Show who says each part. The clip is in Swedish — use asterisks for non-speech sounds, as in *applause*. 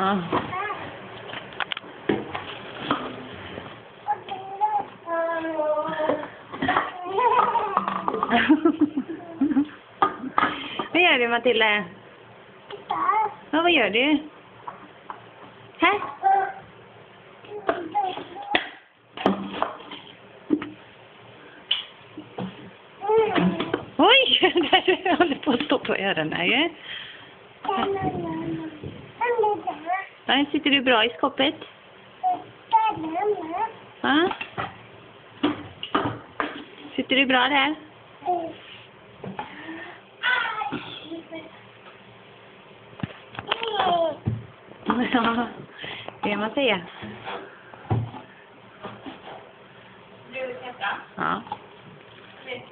Speaker 1: Ja. *laughs* vad gör du Matilda? Ja, vad gör du? Här? Oj, *laughs* där håller på att stå på öronen ju. Ja, sitter du bra i skåpet? Ja? Sitter du bra där? Ja, det kan man säga.
Speaker 2: Du Petra,
Speaker 1: Ja.
Speaker 2: vet,